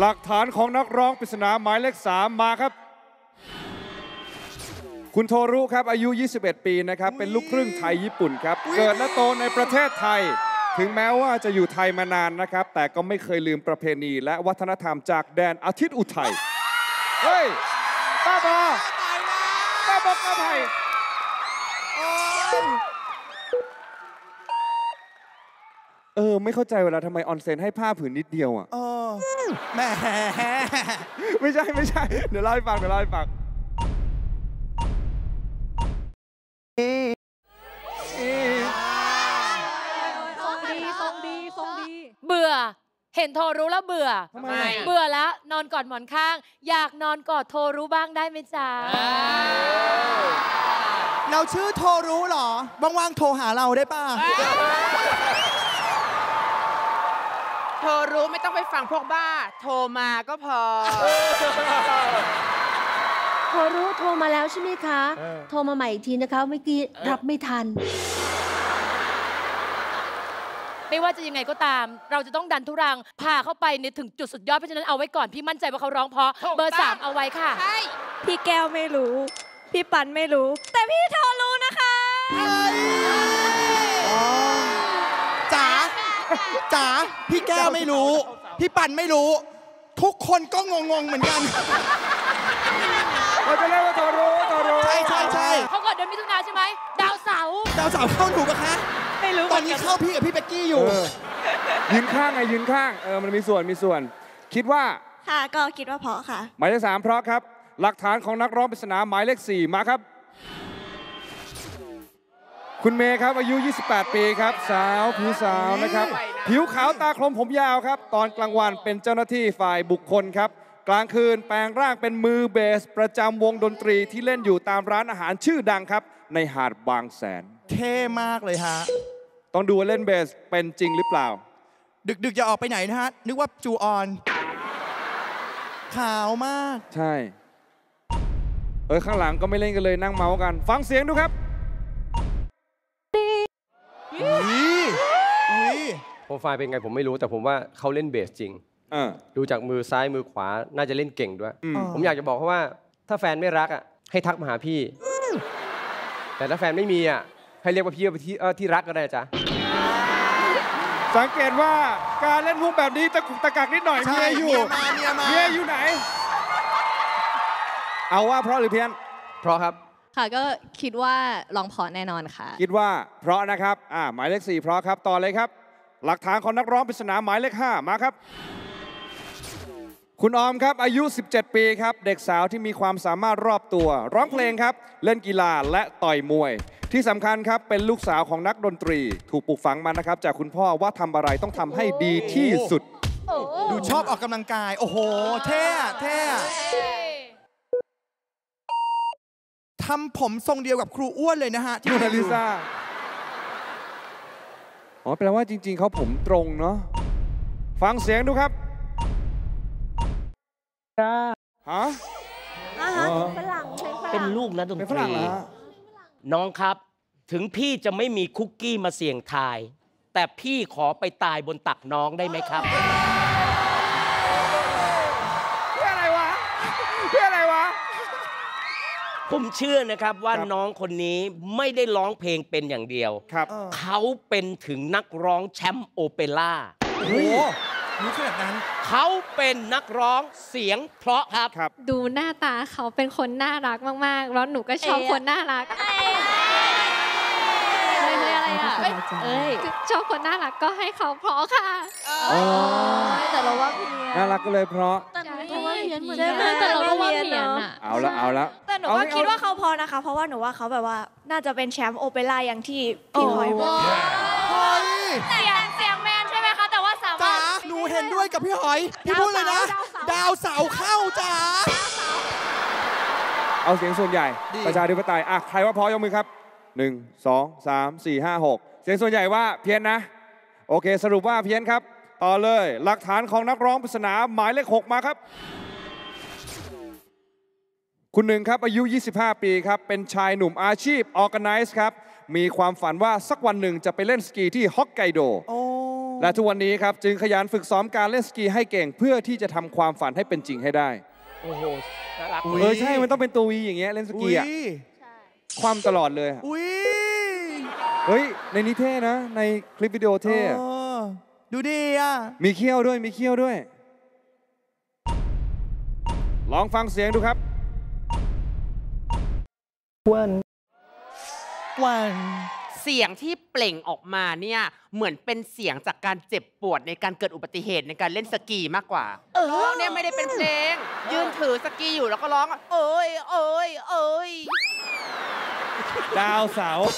หลักฐานของนักร้องปริศนาหมายเลข3มาครับ คุณโทรุครับอายุ 21 ปีนะครับ เป็นลูกครึ่งไทยญี่ปุ่นครับ เกิดและโตในประเทศไทย ถึงแม้ว่าจะอยู่ไทยมานานนะครับ แต่ก็ไม่เคยลืมประเพณี และวัฒนธรรมจากแดนอาทิตย์อุทัย เฮ้ยป้าบอป้าบอกป้าไทยเออ ไม่เข้าใจเวลาทำไมออนเซนให้ผ้าผืนนิดเดียวอะ เออ แหมไม่ใช่ไม่ใช่ เดี๋ยวเล่าให้ฟังเดี๋ยวเล่าให้ฟังทรงดีทรงดีทรงดี เบื่อ เห็นโทรรู้แล้วเบื่อ ทำไมอะเบื่อแล้วนอนกอดหมอนข้าง อยากนอนกอดโทรรู้บ้างได้ไหมจ๊ะ เราชื่อโทรรู้เหรอว่างๆโทรหาเราได้ป่ะ โทรรู้ไม่ต้องไปฟังพวกบ้า โทรมาก็พอโทรรู้โทรมาแล้วใช่ไหมคะ เออ โทรมาใหม่อีกทีนะคะเมื่อกี้รับไม่ทัน ไม่ว่าจะยังไงก็ตาม เราจะต้องดันทุรัง พาเข้าไปในถึงจุดสุดยอด เพราะฉะนั้นเอาไว้ก่อนพี่มั่นใจว่าเขาร้องเพราะ ถูกเบอร์ต้องสามเอาไว้ค่ะ ใช่ พี่แก้วไม่รู้ พี่ปันไม่รู้ แต่พี่โทรรู้นะคะจ๋ จ๋าพี่แก้วไม่รู้ พี่ปันไม่รู้ ทุกคนก็งงๆเหมือนกัน เราจะเรียกว่าโทรุโทรุใช่ใช่ใช่เขาก่อนเดือนมิถุนาใช่ไหมดาวเสาร์ดาวสาวเข้าหนูปะคะไม่รู้ตอนนี้เข้าพี่กับพี่เป๊กกี้อยู่ เออยืนข้างไงยืนข้างเออมันมีส่วนมีส่วน คิดว่าค่ะ ก็คิดว่าเพราะค่ะ หมายเลขสามเพราะครับ หลักฐานของนักร้องปริศนาหมายเลขสี่มาครับ คุณเมย์ครับอายุ 28 ปีครับ สาวผิวสาวนะครับ ผิวขาวตาคลมผมยาวครับ ตอนกลางวันเป็นเจ้าหน้าที่ฝ่ายบุคคลครับ กลางคืนแปลงร่างเป็นมือเบส ประจำวงดนตรีที่เล่นอยู่ตามร้านอาหารชื่อดังครับ ในหาดบางแสน เท่มากเลยฮะ ต้องดูว่าเล่นเบสเป็นจริงหรือเปล่า ดึกๆอย่าออกไปไหนนะฮะ นึกว่าจูออน ขาวมาก ใช่ เออข้างหลังก็ไม่เล่นกันเลยนั่งเมาส์กัน ฟังเสียงดูครับ โปรไฟล์เป็นไงผมไม่รู้แต่ผมว่าเขาเล่นเบสจริงเออดูจากมือซ้ายมือขวาน่าจะเล่นเก่งด้วย อืม ผมอยากจะบอกเขาว่า ถ้าแฟนไม่รักอะให้ทักมาหาพี่ แต่ถ้าแฟนไม่มีอะให้เรียกว่าพี่ว่าที่เออที่รักก็ได้จ้ะสังเกตว่าการเล่นมุกแบบนี้ตะกุกตะกักนิดหน่อยใช่เมียอยู่เมียมาเมียมาเมียอยู่ไหน เอาว่าเพราะหรือเพี้ยน เพราะครับ ค่ะก็คิดว่าลองเพราะแน่นอนค่ะ คิดว่าเพราะนะครับ อ่าหมายเลขสี่เพราะครับต่อเลยครับ หลักฐานของนักร้องปริศนาหมายเลขห้ามาครับ คุณออมครับอายุ 17 ปีครับ เด็กสาวที่มีความสามารถรอบตัว ร้องเพลงครับ เล่นกีฬาและต่อยมวย ที่สำคัญครับเป็นลูกสาวของนักดนตรี ถูกปลูกฝังมานะครับ จากคุณพ่อว่าทำอะไรต้องทำให้ดีที่สุด ดูชอบออกกำลังกาย โอ้โห เท่อะเท่อะทำผมทรงเดียวกับครูอ้วนเลยนะฮะที่โมนาลิซา อ๋อแปลว่าจริง ๆเขาผมตรงเนาะฟังเสียงดูครับฮะอ๋อเป็นลูกนักดนเป็นตฝรีรั่งเหรอฮะน้องครับ ถึงพี่จะไม่มีคุกกี้มาเสี่ยงทาย แต่พี่ขอไปตายบนตักน้องได้ไหมครับ ผมเชื่อนะครับว่าครับ น้องคนนี้ไม่ได้ร้องเพลงเป็นอย่างเดียว ครับเออเขาเป็นถึงนักร้องแชมป์โอเปร่า โอ้โหรู้ขนาดนั้น เขาเป็นนักร้องเสียงเพราะครับ ครับ ดูหน้าตาเขาเป็นคนน่ารักมากๆ แล้วหนูก็ชอบคนน่ารักเฮ้ยเฮ้ยอะไรอะเอ้ยชอบคนน่ารักก็ให้เขาเพราะค่ะอ๋อแต่เราว่าเพี้ยนน่ารักก็เลยเพราะ แต่หนูก็ว่าเพี้ยนเหมือนใช่กันไหมแต่เราก็ว่าเพี้ยนอะเอาละเอาละแต่ หนูเอก็ให้คิดว่าเอเขาพอนะคะ เพราะว่าหนูว่าเขาแบบว่าน่าจะเป็นแชมป์โอเปร่าอย่างที่พี่หอยบอกเฮ้ยเสียงเสียงแมนใช่ไหมคะ แต่ว่าสาจ๋ามารถหนูเห็นด้วยกับพี่หอยพี่พูดเลยนะ ดาวเสาเข้าจ๋าเอาเสียงส่วนใหญ่ดีประชาธิปไตยอะใครว่าเพอยกมือครับ1 2 3 4 5 6เสียงส่วนใหญ่ว่าเพี้ยนนะ โอเค สรุปว่าเพี้ยนครับ ต่อเลย หลักฐานของนักร้องปริศนาหมายเลข6มาครับ คุณหนึ่งครับอายุ 25 ปีครับ เป็นชายหนุ่มอาชีพออ g a แก z e ครับ มีความฝันว่าสักวันหนึ่งจะไปเล่นสกีที่ฮอกไกโดโอ้และทุกวันนี้ครับ จึงขยันฝึกซ้อมการเล่นสกีให้เก่งเพื่อที่จะทำความฝันให้เป็นจริงให้ได้ โอ้โหน่ารักอุ๊ย เออใช่มันต้องเป็นตัววีอย่างเงี้ยเล่นสกีอะอุ๊ยคว่ำตลอดเลยอะอุ้ยเฮ้ยในนี้เท่นะ ในคลิปวิดีโอเท่อะออดูดีอะ มีเขี้ยวด้วยมีเขี้ยวด้วย ลองฟังเสียงดูครับ วันเสียงที่เปล่งออกมาเนี่ยเหมือนเป็นเสียงจากการเจ็บปวดในการเกิดอุบัติเหตุในการเล่นสกีมากกว่าร้องเนี่ยไม่ได้เป็นเพลง ยืนถือสกีอยู่แล้วก็ร้องเอ้ยเอ้ยเอ้ยดาวเสาร์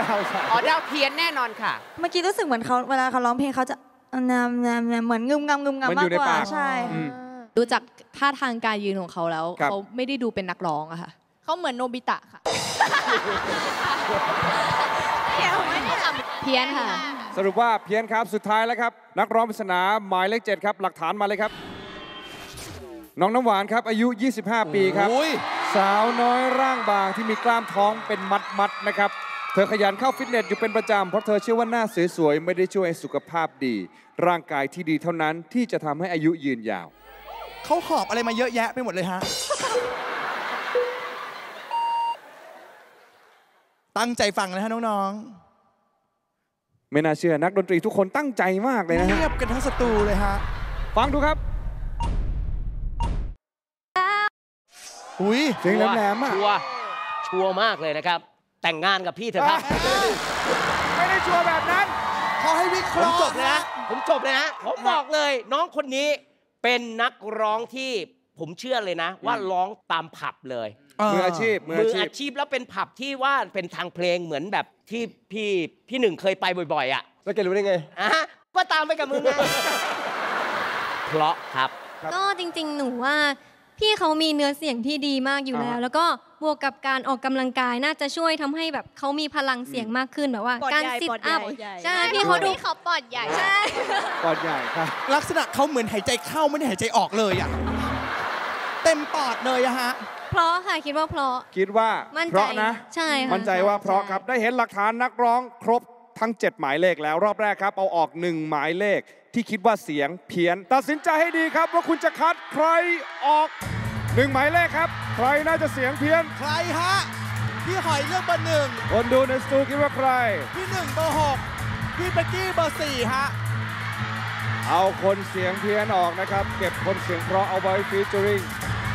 ดาวเสาร์อ๋อดาวเพี้ยนแน่นอนค่ะ เมื่อกี้รู้สึกเหมือนเขาเวลาเขาร้องเพลงเขาจะนำนำนำเหมือนงึมงำงึมมันงำอมากยู่ในกว่าปากใช่อืมดูจากท่าทางการยืนของเขาแล้วครับเขาไม่ได้ดูเป็นนักร้องอะค่ะ เขาเหมือนโนบิตะค่ะเพี้ยนค่ะ สรุปว่าเพี้ยนครับสุดท้ายแล้วครับ นักร้องปริศนาหมายเลขเจ็ดครับ หลักฐานมาเลยครับ น้องน้ำหวานครับ อายุ 25 ปีครับอุ้ยสาวน้อยร่างบางที่มีกล้ามท้องเป็นมัดๆนะครับเธอขยันเข้าฟิตเนสอยู่เป็นประจำ เพราะเธอเชื่อว่าหน้าสวยๆ ไม่ได้ช่วยให้สุขภาพดี ร่างกายที่ดีเท่านั้นที่จะทำให้อายุยืนยาว เขาหอบอะไรมาเยอะแยะไปหมดเลยฮะ ตั้งใจฟังนะฮะน้องไม่น่าเชื่อนักดนตรีทุกคนตั้งใจมากๆเลยนะฮะเงียบกันทั้งสตูเลยฮะ ฟังดูครับอุ้ยเสียงแหลมๆอะชัวร์ชัวร์มากเลยนะครับ แต่งงานกับพี่เถอะครับ ไม่ได้ชัวร์แบบนั้นเขาให้วิเคผมราะห์จบเลยนะผมจบเลยนะผมบอกเลยน้องคนนี้เป็นนักร้องที่ผมเชื่อเลยนะ ว่าร้องตามผับเลย มืออาชีพมือมือาอชีพอาชีพแล้วเป็นผับที่ว่าเป็นทางเพลงเหมือนแบบที่พี่พี่หนึ่งเคยไปบ่อยๆอะแล้วแกรู้ได้ไง อะก็ตามไปกับมึงไง เพราะครับ ก็จริงๆ หนูว่าพี่เขามีเนื้อเสียงที่ดีมากอยู่แล้ว อ่า แล้วก็บวกกับการออกกำลังกายน่าจะช่วยทำให้แบบเขามีพลังเสียงมากขึ้นแบบว่า ปอดการใหญ่ซิทปอดอัพใหญ่ใช่พี่เขาดูเขาปอดใหญ่ ใช่ ปอดใหญ่ครับลักษณะเขาเหมือนหายใจเข้าไม่ได้หายใจออกเลยอะ เต็มปอดเลยอะฮะ เพราะค่ะคิดว่าเพราะ คิดว่ามั่นใจเพราะนะใช่ค่ะมั่นใจว่าเพราะครับได้เห็นหลักฐานนักร้องครบทั้ง 7 หมายเลขแล้วรอบแรกครับ เอาออก 1 หมายเลขที่คิดว่าเสียงเพี้ยน ตัดสินใจให้ดีครับว่าคุณจะคัดใครออก1หมายเลขครับ ใครน่าจะเสียงเพี้ยน ใครฮะ พี่หอยเลือกเบอร์หนึ่งคนดูในสตูคิดว่าใคร พี่หนึ่งเบอร์หกพี่เบกกี้เบอร์สี่ฮะ เอาคนเสียงเพี้ยนออกนะครับ เก็บคนเสียงเพราะเอาไว้ featuring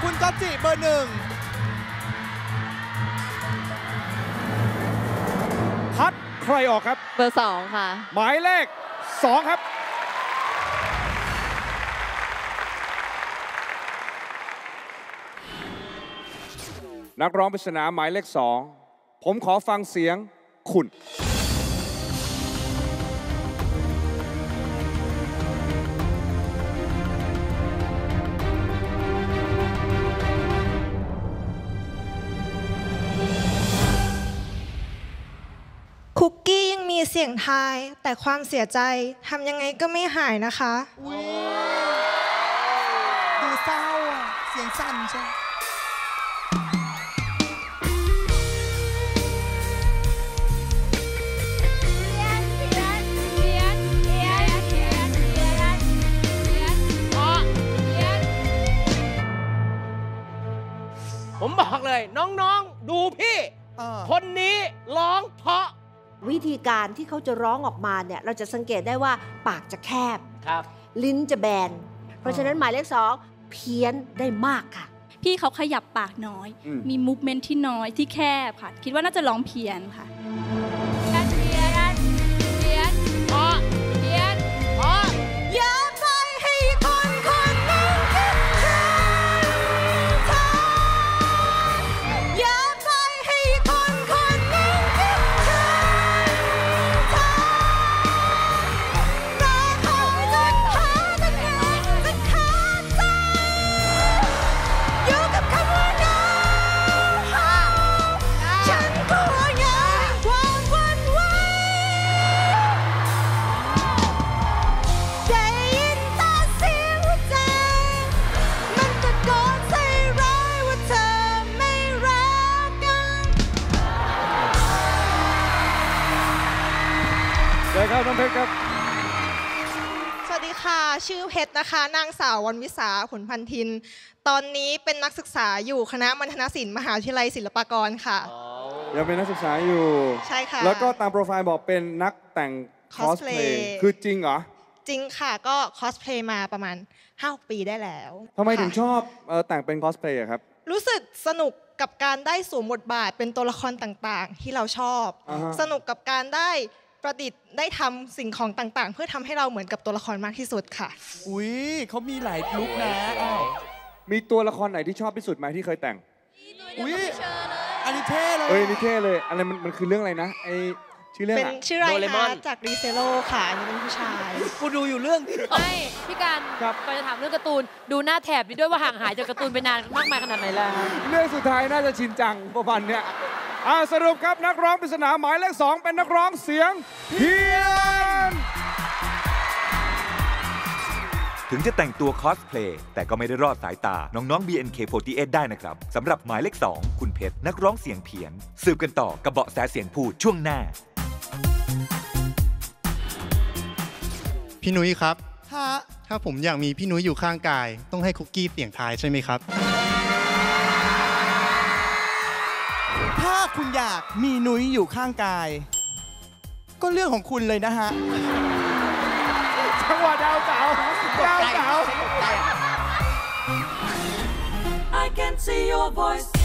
คุณก๊อตจิเบอร์หนึ่งคัดใครออกครับ เบอร์สองค่ะ หมายเลข2ครับ นักร้องปริศนาหมายเลขสองผมขอฟังเสียงคุณ คุกกี้ยังมีเสียงทาย แต่ความเสียใจทำยังไงก็ไม่หายนะคะ ดูเศร้าอะเสียงสั่นใช่ผมบอกเลยน้องๆ ดูพี่เออคนนี้ร้องเพราะ วิธีการที่เขาจะร้องออกมาเนี่ยเราจะสังเกตได้ว่าปากจะแคบ ครับ ลิ้นจะแบน เพราะฉะนั้นหมายเลขสองเพี้ยนได้มากค่ะ พี่เขาขยับปากน้อย อืม มีมูฟเมนต์ที่น้อยที่แคบค่ะ คิดว่าน่าจะร้องเพี้ยนค่ะ ครับน้องเพชรครับค่ะ ชื่อเพชรนะคะ นางสาววันวิสาผลพันธิน ตอนนี้เป็นนักศึกษาอยู่คณะมัณฑนศิลป์มหาวิทยาลัยศิลปากรค่ะ ยังเป็นนักศึกษาอยู่ ใช่ค่ะ แล้วก็ตามโปรไฟล์บอกเป็นนักแต่งคอสเพล Cosplay ย์ คือจริงเหรอ จริงค่ะ ก็คอสเพลย์มาประมาณ5ปีได้แล้วทำไมถึงค่ะชอบเอ่อแต่งเป็นคอสเพลย์อะครับ รู้สึกสนุกกับการได้สวมบทบาทเป็นตัวละครต่างๆ ที่เราชอบอ่าฮะสนุกกับการได้ ประดิษฐ์ได้ทำสิ่งของต่างๆ เพื่อทำให้เราเหมือนกับตัวละครมากที่สุดค่ะ อุ้ยเขามีหลายลุกนะอ้าวมีตัวละครไหนที่ชอบที่สุดไหมที่เคยแต่งอุ้ยอันนี้เท่เลยเอ้ยนี่เท่เลยอะไรมันมันคือเรื่องอะไรนะไอชื่อเรื่องเป็นอะชื่อไรโดเรมคะอนจากรีเซโลค่ะอันนี้เป็นผู้ชายกูดูอยู่เรื่องไม่พี่การก่อนจะถามเรื่องการ์ตูนดูหน้าแถบนี้ด้วยว่าห่างหายจากการ์ตูนไปนานมากมายขนาดไหนแล้วเรื่องสุดท้ายน่าจะชินจังประมาณเนี้ย อ่าสรุปครับนักร้องปริศนาหมายเลขสองเป็นนักร้องเสียงเพี้ยน ถึงจะแต่งตัวคอสเพลย์แต่ก็ไม่ได้รอดสายตา น้องๆ BNK48 ได้นะครับสำหรับหมายเลข 2 คุณเพชร นักร้องเสียงเพี้ยน สืบกันต่อกับเบาะแสเสียงพูดช่วงหน้า พี่นุ้ยครับ ฮะถ้าผมอยากมีพี่นุ้ยอยู่ข้างกาย ต้องให้คุกกี้เสี่ยงทายใช่ไหมครับ คุณอยากมีนุ้ยอยู่ข้างกาย ก็เรื่องของคุณเลยนะฮะ จังหวะดาวเสาร์ดาวเสาร์ I can see your voice